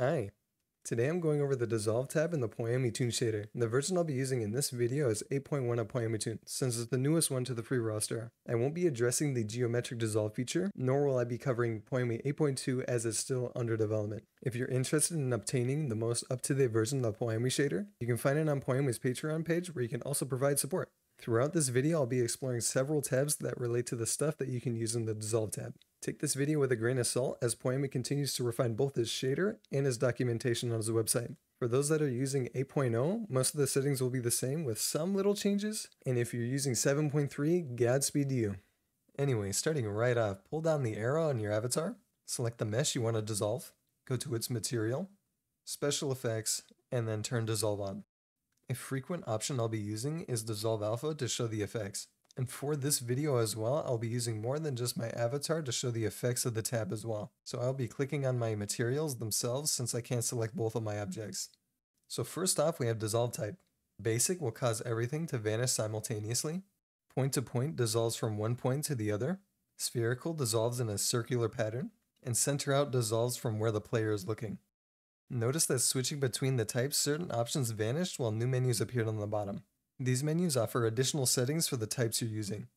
Hi, today I'm going over the Dissolve tab in the Poiyomi Toon shader. The version I'll be using in this video is 8.1 of Poiyomi Toon, since it's the newest one to the free roster. I won't be addressing the geometric dissolve feature, nor will I be covering Poiyomi 8.2 as it's still under development. If you're interested in obtaining the most up-to-date version of the Poiyomi shader, you can find it on Poiyomi's Patreon page where you can also provide support. Throughout this video, I'll be exploring several tabs that relate to the stuff that you can use in the Dissolve tab. Take this video with a grain of salt as Poiyomi continues to refine both his shader and his documentation on his website. For those that are using 8.0, most of the settings will be the same with some little changes, and if you're using 7.3, Godspeed to you. Anyway, starting right off, pull down the arrow on your avatar, select the mesh you want to dissolve, go to its material, special effects, and then turn dissolve on. A frequent option I'll be using is dissolve alpha to show the effects. And for this video as well, I'll be using more than just my avatar to show the effects of the tab as well. So I'll be clicking on my materials themselves since I can't select both of my objects. So first off, we have dissolve type. Basic will cause everything to vanish simultaneously. Point to point dissolves from one point to the other. Spherical dissolves in a circular pattern. And center out dissolves from where the player is looking. Notice that switching between the types, certain options vanished while new menus appeared on the bottom. These menus offer additional settings for the types you're using.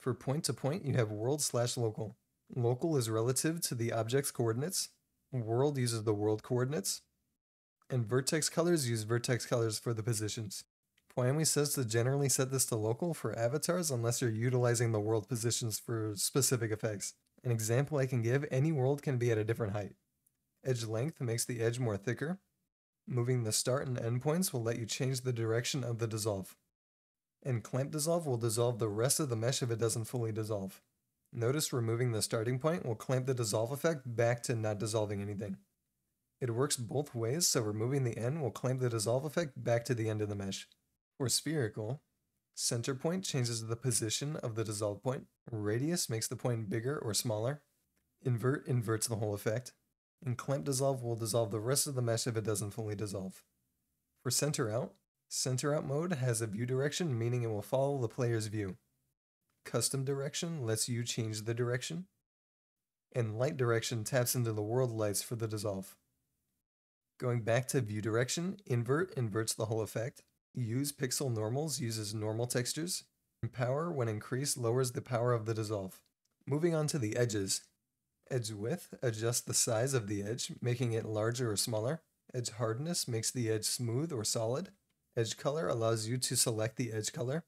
For point to point, you have world slash local. Local is relative to the object's coordinates. World uses the world coordinates. And vertex colors use vertex colors for the positions. Poiyomi says to generally set this to local for avatars unless you're utilizing the world positions for specific effects. An example I can give, any world can be at a different height. Edge length makes the edge more thicker. Moving the start and end points will let you change the direction of the dissolve and clamp dissolve will dissolve the rest of the mesh if it doesn't fully dissolve. Notice removing the starting point will clamp the dissolve effect back to not dissolving anything. It works both ways, so removing the end will clamp the dissolve effect back to the end of the mesh. For spherical, center point changes the position of the dissolve point, radius makes the point bigger or smaller, invert inverts the whole effect, and clamp dissolve will dissolve the rest of the mesh if it doesn't fully dissolve. For center out, Center out mode has a view direction, meaning it will follow the player's view. Custom direction lets you change the direction. And light direction taps into the world lights for the dissolve. Going back to view direction, invert inverts the whole effect. Use pixel normals uses normal textures. And power, when increased, lowers the power of the dissolve. Moving on to the edges. Edge width adjusts the size of the edge, making it larger or smaller. Edge hardness makes the edge smooth or solid. Edge color allows you to select the edge color.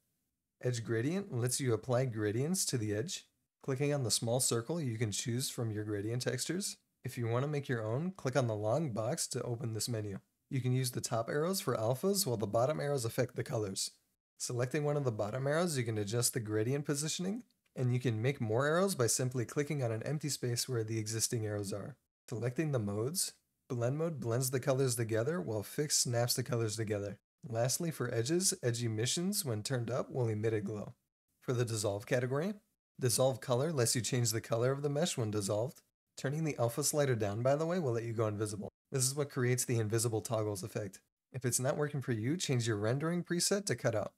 Edge gradient lets you apply gradients to the edge. Clicking on the small circle, you can choose from your gradient textures. If you want to make your own, click on the long box to open this menu. You can use the top arrows for alphas while the bottom arrows affect the colors. Selecting one of the bottom arrows, you can adjust the gradient positioning, and you can make more arrows by simply clicking on an empty space where the existing arrows are. Selecting the modes, blend mode blends the colors together while fix snaps the colors together. Lastly, for edges, edge emissions when turned up will emit a glow. For the dissolve category, dissolve color lets you change the color of the mesh when dissolved. Turning the alpha slider down, by the way, will let you go invisible. This is what creates the invisible toggles effect. If it's not working for you, change your rendering preset to cut out.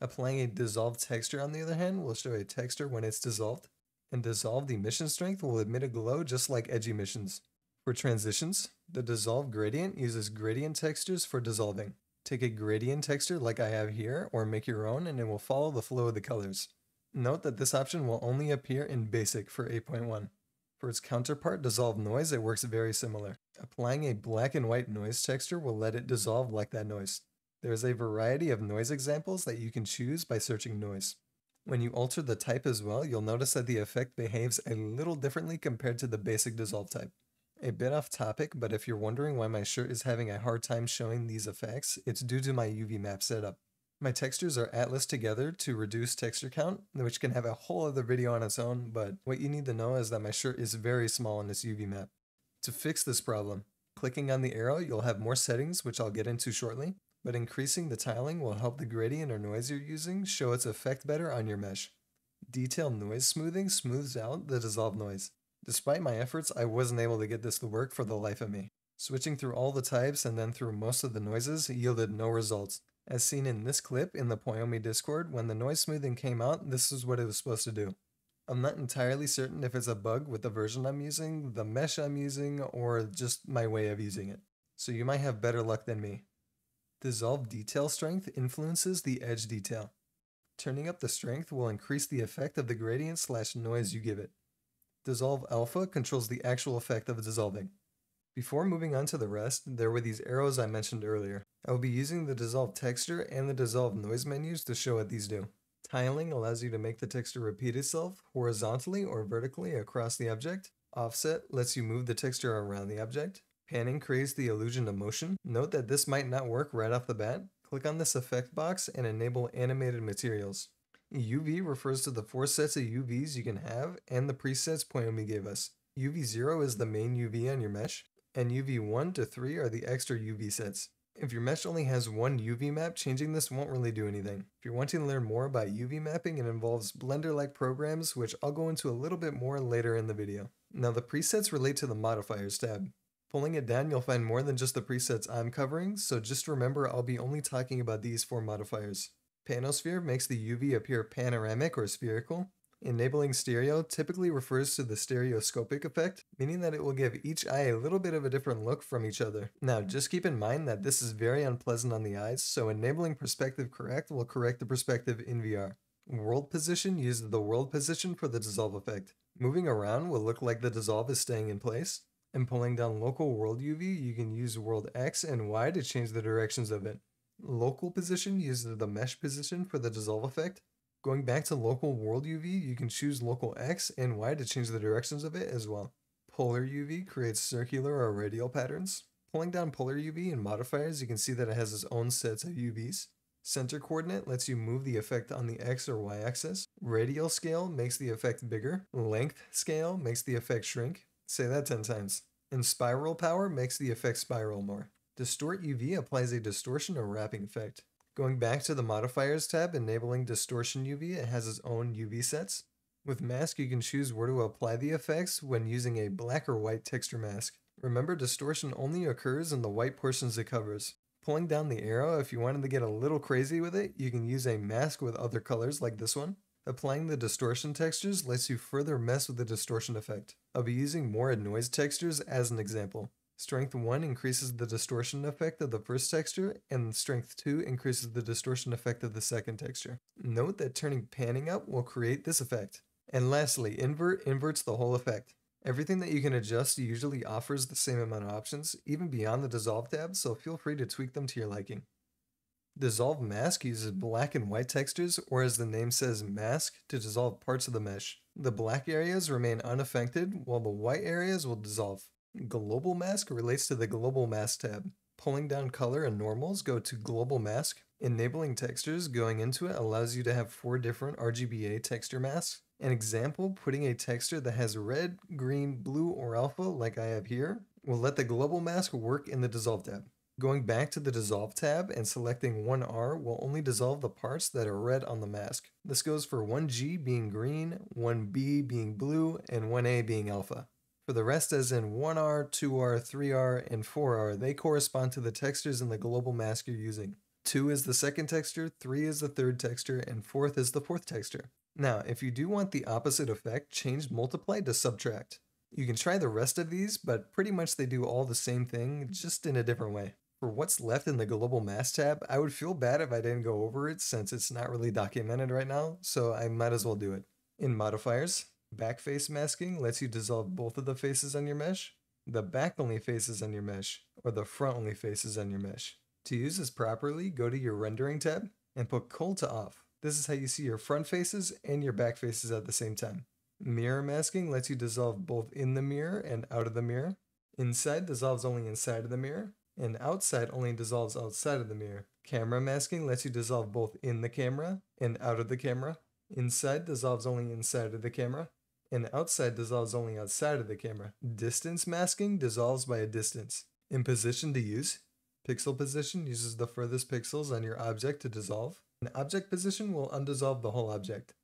Applying a dissolved texture, on the other hand, will show a texture when it's dissolved, and dissolved emission strength will emit a glow just like edge emissions. For transitions, the dissolve gradient uses gradient textures for dissolving. Take a gradient texture like I have here, or make your own, and it will follow the flow of the colors. Note that this option will only appear in BASIC for 8.1. For its counterpart, Dissolve Noise, it works very similar. Applying a black and white noise texture will let it dissolve like that noise. There is a variety of noise examples that you can choose by searching noise. When you alter the type as well, you'll notice that the effect behaves a little differently compared to the basic dissolve type. A bit off topic, but if you're wondering why my shirt is having a hard time showing these effects, it's due to my UV map setup. My textures are atlas together to reduce texture count, which can have a whole other video on its own, but what you need to know is that my shirt is very small in this UV map. To fix this problem, clicking on the arrow, you'll have more settings, which I'll get into shortly, but increasing the tiling will help the gradient or noise you're using show its effect better on your mesh. Detail noise smoothing smooths out the dissolved noise. Despite my efforts, I wasn't able to get this to work for the life of me. Switching through all the types and then through most of the noises yielded no results. As seen in this clip in the Poiyomi Discord, when the noise smoothing came out, this is what it was supposed to do. I'm not entirely certain if it's a bug with the version I'm using, the mesh I'm using, or just my way of using it. so you might have better luck than me. Dissolve detail strength influences the edge detail. Turning up the strength will increase the effect of the gradient slash noise you give it. Dissolve alpha controls the actual effect of dissolving. Before moving on to the rest, there were these arrows I mentioned earlier. I will be using the dissolve texture and the dissolve noise menus to show what these do. Tiling allows you to make the texture repeat itself horizontally or vertically across the object. Offset lets you move the texture around the object. Panning creates the illusion of motion. Note that this might not work right off the bat. Click on this effect box and enable animated materials. UV refers to the four sets of UVs you can have and the presets Poiyomi gave us. UV0 is the main UV on your mesh, and UV1 to 3 are the extra UV sets. If your mesh only has one UV map, changing this won't really do anything. If you're wanting to learn more about UV mapping, it involves Blender-like programs, which I'll go into a little bit more later in the video. Now the presets relate to the modifiers tab. Pulling it down, you'll find more than just the presets I'm covering, so just remember I'll be only talking about these four modifiers. Panosphere makes the UV appear panoramic or spherical. Enabling stereo typically refers to the stereoscopic effect, meaning that it will give each eye a little bit of a different look from each other. Now, just keep in mind that this is very unpleasant on the eyes, so enabling perspective correct will correct the perspective in VR. World position uses the world position for the dissolve effect. Moving around will look like the dissolve is staying in place. And pulling down local world UV, you can use world X and Y to change the directions of it. Local position uses the mesh position for the dissolve effect. Going back to local world UV, you can choose local X and Y to change the directions of it as well. Polar UV creates circular or radial patterns. Pulling down polar UV in modifiers, you can see that it has its own sets of UVs. Center coordinate lets you move the effect on the X or Y axis. Radial scale makes the effect bigger. Length scale makes the effect shrink. Say that 10 times. And spiral power makes the effect spiral more. Distort UV applies a distortion or wrapping effect. Going back to the modifiers tab, enabling distortion UV, it has its own UV sets. With mask, you can choose where to apply the effects when using a black or white texture mask. Remember, distortion only occurs in the white portions it covers. Pulling down the arrow, if you wanted to get a little crazy with it, you can use a mask with other colors like this one. Applying the distortion textures lets you further mess with the distortion effect. I'll be using more noise textures as an example. Strength 1 increases the distortion effect of the first texture, and Strength 2 increases the distortion effect of the second texture. Note that turning panning up will create this effect. And lastly, invert inverts the whole effect. Everything that you can adjust usually offers the same amount of options, even beyond the Dissolve tab, so feel free to tweak them to your liking. Dissolve Mask uses black and white textures, or as the name says, mask, to dissolve parts of the mesh. The black areas remain unaffected, while the white areas will dissolve. Global Mask relates to the Global Mask tab. Pulling down color and normals go to Global Mask. Enabling textures going into it allows you to have four different RGBA texture masks. An example, putting a texture that has red, green, blue, or alpha, like I have here, will let the global mask work in the Dissolve tab. Going back to the Dissolve tab and selecting 1R will only dissolve the parts that are red on the mask. This goes for 1G being green, 1B being blue, and 1A being alpha. For the rest, as in 1R, 2R, 3R, and 4R, they correspond to the textures in the global mask you're using. 2 is the second texture, 3 is the third texture, and 4th is the fourth texture. Now, if you do want the opposite effect, change multiply to subtract. You can try the rest of these, but pretty much they do all the same thing, just in a different way. For what's left in the global mask tab, I would feel bad if I didn't go over it since it's not really documented right now, so I might as well do it. In modifiers, Back face masking lets you dissolve both of the faces on your mesh, the back only faces on your mesh, or the front only faces on your mesh. To use this properly, go to your rendering tab and put cull to off. This is how you see your front faces and your back faces at the same time. Mirror masking lets you dissolve both in the mirror and out of the mirror. Inside dissolves only inside of the mirror, and outside only dissolves outside of the mirror. Camera masking lets you dissolve both in the camera and out of the camera. Inside dissolves only inside of the camera, and outside dissolves only outside of the camera. Distance masking dissolves by a distance. In position to use, pixel position uses the furthest pixels on your object to dissolve. An object position will undissolve the whole object.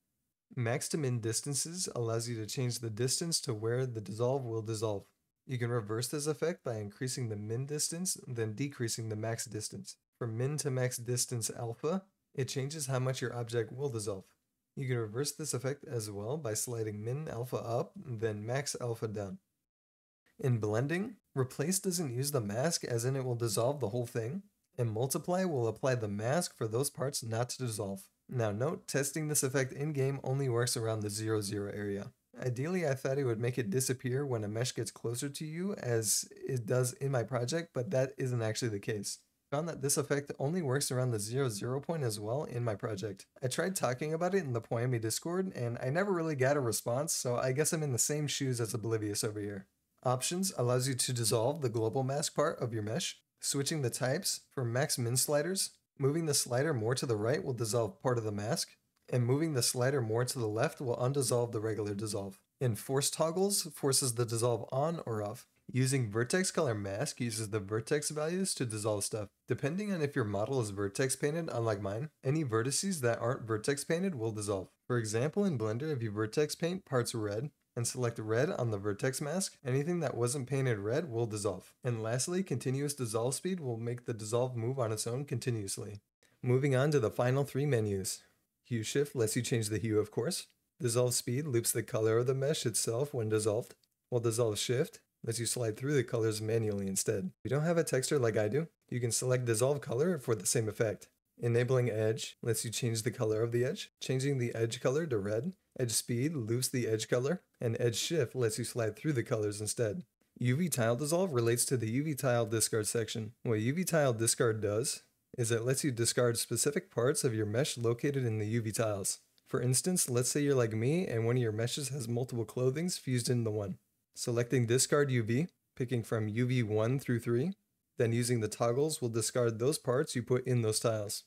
Max to min distances allows you to change the distance to where the dissolve will dissolve. You can reverse this effect by increasing the min distance, then decreasing the max distance. For min to max distance alpha, it changes how much your object will dissolve. You can reverse this effect as well by sliding min alpha up, then max alpha down. In blending, Replace doesn't use the mask as in it will dissolve the whole thing, and multiply will apply the mask for those parts not to dissolve. Now note, testing this effect in-game only works around the 0, 0 area. Ideally, I thought it would make it disappear when a mesh gets closer to you as it does in my project, but that isn't actually the case. Found that this effect only works around the 0, 0 point as well in my project. I tried talking about it in the Poiyomi Discord, and I never really got a response, so I guess I'm in the same shoes as Oblivious over here. Options allows you to dissolve the global mask part of your mesh, switching the types for max min sliders, moving the slider more to the right will dissolve part of the mask, and moving the slider more to the left will undissolve the regular dissolve. In force toggles forces the dissolve on or off. Using vertex color mask uses the vertex values to dissolve stuff. Depending on if your model is vertex painted, unlike mine, any vertices that aren't vertex painted will dissolve. For example, in Blender, if you vertex paint parts red, and select red on the vertex mask, anything that wasn't painted red will dissolve. And lastly, continuous dissolve speed will make the dissolve move on its own continuously. Moving on to the final three menus. Hue shift lets you change the hue of course. Dissolve speed loops the color of the mesh itself when dissolved, while dissolve shift lets you slide through the colors manually instead. If you don't have a texture like I do, you can select dissolve color for the same effect. Enabling edge lets you change the color of the edge. Changing the edge color to red. Edge speed loops the edge color, and edge shift lets you slide through the colors instead. UV tile dissolve relates to the UV tile discard section. What UV tile discard does is it lets you discard specific parts of your mesh located in the UV tiles. For instance, let's say you're like me and one of your meshes has multiple clothings fused into one. Selecting discard UV, picking from UV 1 through 3, then using the toggles will discard those parts you put in those tiles.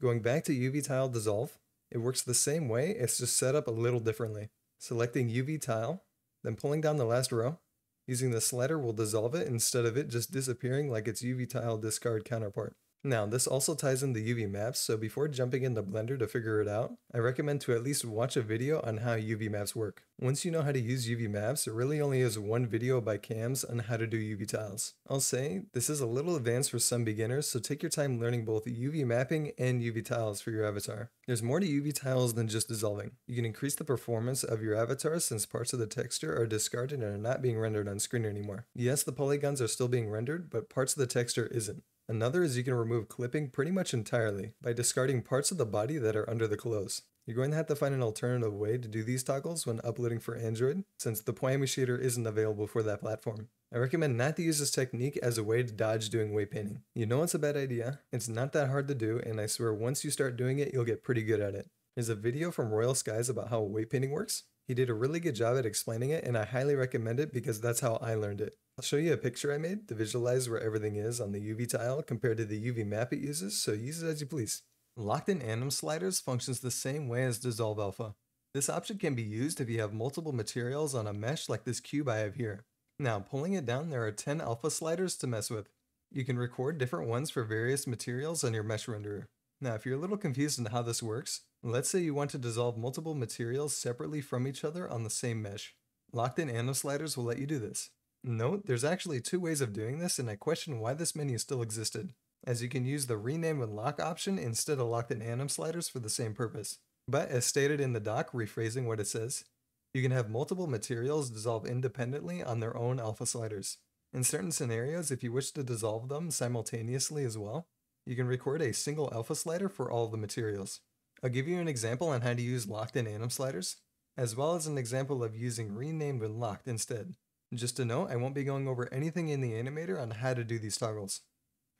Going back to UV tile dissolve, it works the same way, it's just set up a little differently. Selecting UV tile, then pulling down the last row, using the slider will dissolve it instead of it just disappearing like its UV tile discard counterpart. Now, this also ties in the UV maps, so before jumping into Blender to figure it out, I recommend to at least watch a video on how UV maps work. Once you know how to use UV maps, it really only is one video by Cams on how to do UV tiles. I'll say, this is a little advanced for some beginners, so take your time learning both UV mapping and UV tiles for your avatar. There's more to UV tiles than just dissolving. You can increase the performance of your avatar since parts of the texture are discarded and are not being rendered on screen anymore. Yes, the polygons are still being rendered, but parts of the texture isn't. Another is you can remove clipping pretty much entirely by discarding parts of the body that are under the clothes. You're going to have to find an alternative way to do these toggles when uploading for Android, since the Poiyomi shader isn't available for that platform. I recommend not to use this technique as a way to dodge doing weight painting. You know it's a bad idea, it's not that hard to do, and I swear once you start doing it, you'll get pretty good at it. There's a video from Royal Skies about how weight painting works. He did a really good job at explaining it, and I highly recommend it because that's how I learned it. I'll show you a picture I made to visualize where everything is on the UV tile compared to the UV map it uses, so use it as you please. Locked in anim sliders functions the same way as Dissolve Alpha. This option can be used if you have multiple materials on a mesh like this cube I have here. Now, pulling it down, there are 10 alpha sliders to mess with. You can record different ones for various materials on your mesh renderer. Now, if you're a little confused on how this works, let's say you want to dissolve multiple materials separately from each other on the same mesh. Locked in anim sliders will let you do this. Note, there's actually two ways of doing this, and I question why this menu still existed, as you can use the rename and lock option instead of locked in anim sliders for the same purpose. But as stated in the doc, rephrasing what it says, you can have multiple materials dissolve independently on their own alpha sliders. In certain scenarios, if you wish to dissolve them simultaneously as well, you can record a single alpha slider for all the materials. I'll give you an example on how to use locked in anim sliders, as well as an example of using renamed and locked instead. Just a note, I won't be going over anything in the animator on how to do these toggles.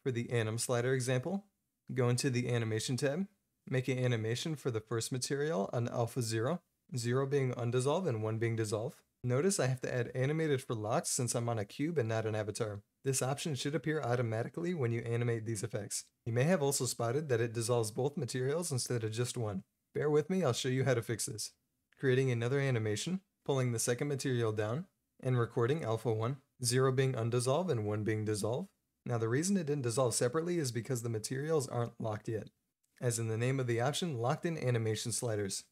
For the anim slider example, go into the animation tab, make an animation for the first material on alpha 0, 0 being undissolve and 1 being dissolve. Notice I have to add animated for locks since I'm on a cube and not an avatar. This option should appear automatically when you animate these effects. You may have also spotted that it dissolves both materials instead of just one. Bear with me, I'll show you how to fix this. Creating another animation, pulling the second material down, and recording alpha 1, 0 being undissolved and 1 being dissolved. Now the reason it didn't dissolve separately is because the materials aren't locked yet, as in the name of the option, locked in animation sliders.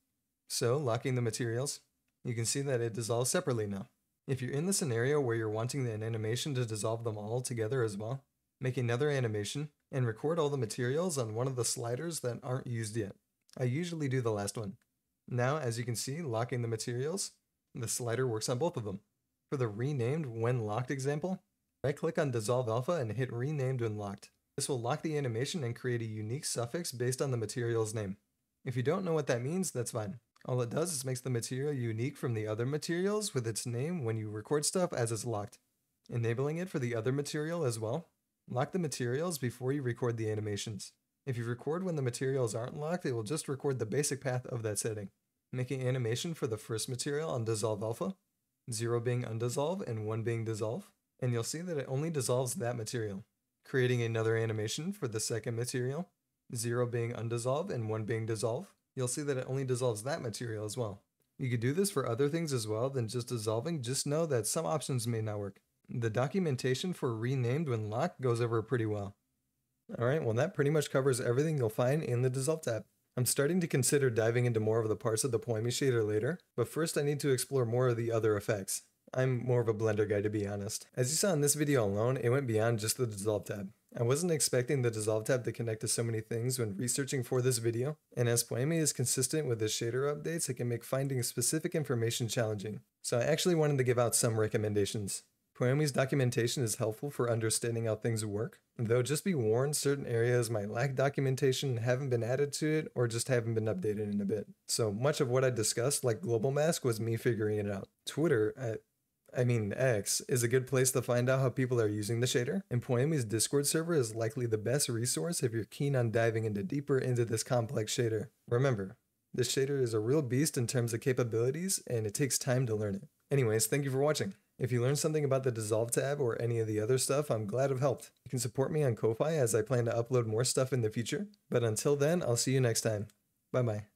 So locking the materials, you can see that it dissolves separately now. If you're in the scenario where you're wanting the animation to dissolve them all together as well, make another animation and record all the materials on one of the sliders that aren't used yet. I usually do the last one. Now, as you can see, locking the materials, the slider works on both of them. For the renamed when locked example, Right click on Dissolve Alpha and hit Renamed when locked. This will lock the animation and create a unique suffix based on the material's name. If you don't know what that means, that's fine. All it does is makes the material unique from the other materials with its name when you record stuff as it's locked. Enabling it for the other material as well. Lock the materials before you record the animations. If you record when the materials aren't locked, it will just record the basic path of that setting. Making animation for the first material on Dissolve Alpha, 0 being undissolve and 1 being dissolve, and you'll see that it only dissolves that material. Creating another animation for the second material, 0 being undissolve and 1 being dissolve, you'll see that it only dissolves that material as well. You could do this for other things as well than just dissolving, just know that some options may not work. The documentation for renamed when locked goes over pretty well. Alright, well that pretty much covers everything you'll find in the Dissolve tab. I'm starting to consider diving into more of the parts of the Poiyomi shader later, but first I need to explore more of the other effects. I'm more of a Blender guy to be honest. As you saw in this video alone, it went beyond just the Dissolve tab. I wasn't expecting the Dissolve tab to connect to so many things when researching for this video, and as Poiyomi is consistent with the shader updates, it can make finding specific information challenging. So I actually wanted to give out some recommendations. Poiyomi's documentation is helpful for understanding how things work, though just be warned certain areas might lack documentation, haven't been added to it, or just haven't been updated in a bit. So much of what I discussed, like Global Mask, was me figuring it out. Twitter, uh, I mean X, is a good place to find out how people are using the shader, and Poiyomi's Discord server is likely the best resource if you're keen on diving into deeper into this complex shader. Remember, this shader is a real beast in terms of capabilities, and it takes time to learn it. Anyways, thank you for watching. If you learned something about the Dissolve tab or any of the other stuff, I'm glad I've helped. You can support me on Ko-Fi as I plan to upload more stuff in the future. But until then, I'll see you next time. Bye bye.